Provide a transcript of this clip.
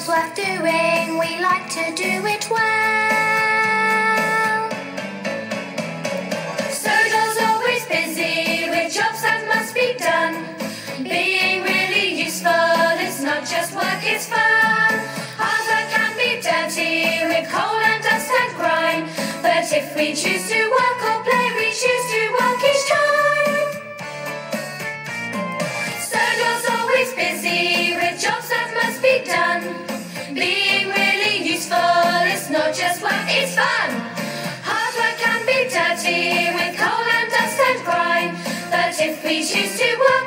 job's worth doing, we like to do it well. Sodor's always busy with jobs that must be done. Being really useful, it's not just work, it's fun. Hard work can be dirty with coal and dust and grime, but if we choose to work, sun. Hard work can be dirty with coal and dust and grime, but if we choose to work,